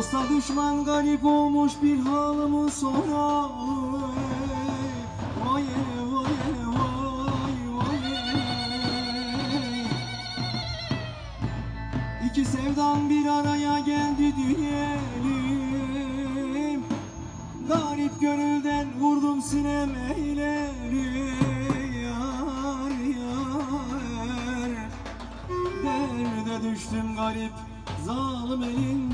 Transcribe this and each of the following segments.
Dosta düşman garip olmuş bir halımı sonra Vay vay vay vay İki sevdan bir araya geldi diyelim. Garip gönülden vurdum sinem eyleri Yar yar. Derde düştüm garip zalim elinden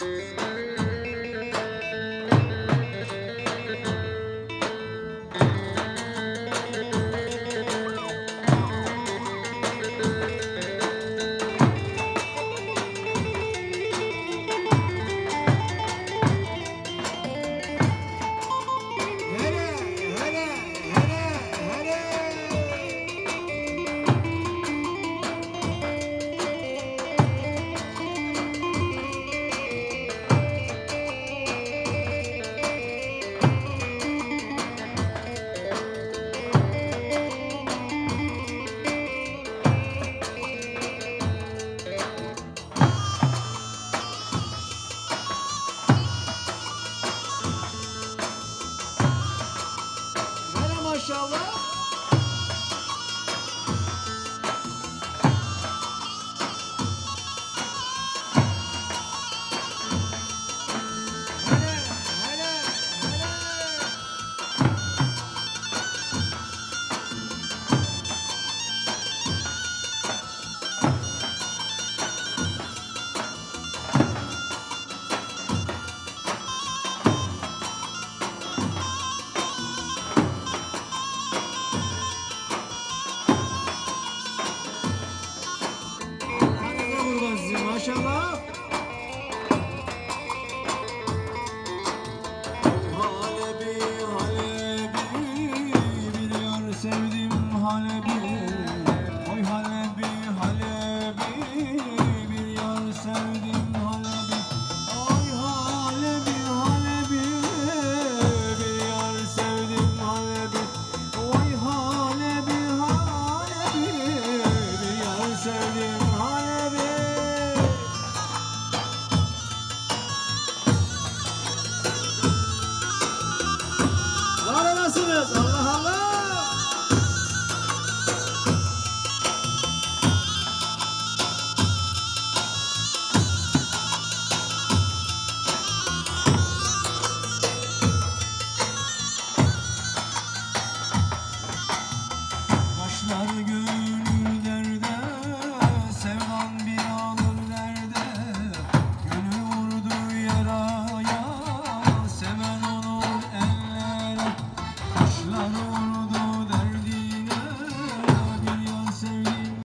Peace. show up. Maşallah. 是走了